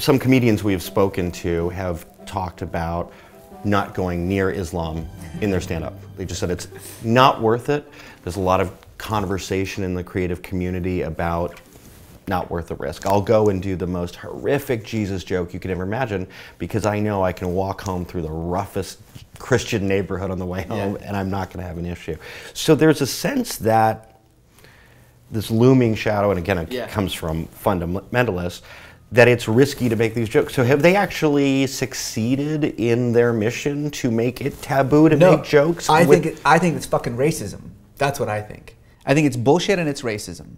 some comedians we've spoken to have talked about not going near Islam in their stand up. They just said it's not worth it. There's a lot of conversation in the creative community about not worth the risk. I'll go and do the most horrific Jesus joke you could ever imagine because I know I can walk home through the roughest Christian neighborhood on the way home yeah. and I'm not going to have an issue. So there's a sense that this looming shadow, and again, it yeah. comes from fundamentalists, that it's risky to make these jokes. So have they actually succeeded in their mission to make it taboo to no, make jokes? I think it, I think it's fucking racism. That's what I think. I think it's bullshit and it's racism.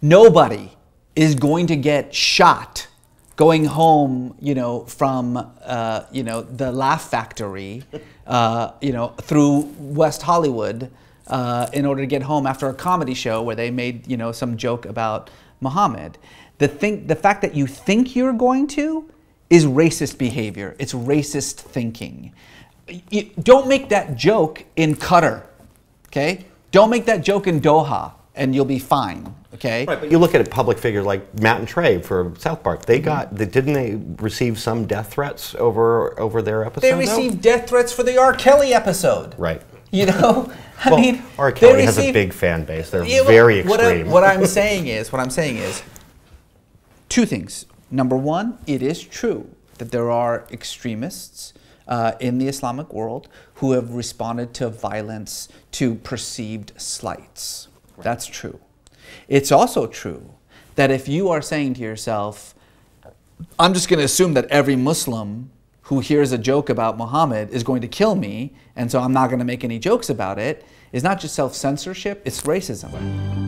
Nobody is going to get shot going home, you know, from uh, you know the Laugh Factory, uh, you know, through West Hollywood uh, in order to get home after a comedy show where they made you know some joke about Muhammad. The thing, the fact that you think you're going to is racist behavior. It's racist thinking. You, don't make that joke in Qatar, okay? Don't make that joke in Doha, and you'll be fine. Okay. Right, but you look at a public figure like Matt and Trey for South Park. They mm-hmm. got, didn't they receive some death threats over over their episode? They received though? death threats for the R. Kelly episode. Right. You know, I well, mean, R. Kelly has a big fan base. They're yeah, very extreme. What, I, what I'm saying is, what I'm saying is, two things. Number one, it is true that there are extremists uh, in the Islamic world who have responded to violence to perceived slights. Right. That's true. It's also true that if you are saying to yourself, I'm just going to assume that every Muslim who hears a joke about Muhammad is going to kill me, and so I'm not going to make any jokes about it, is not just self censorship, it's racism.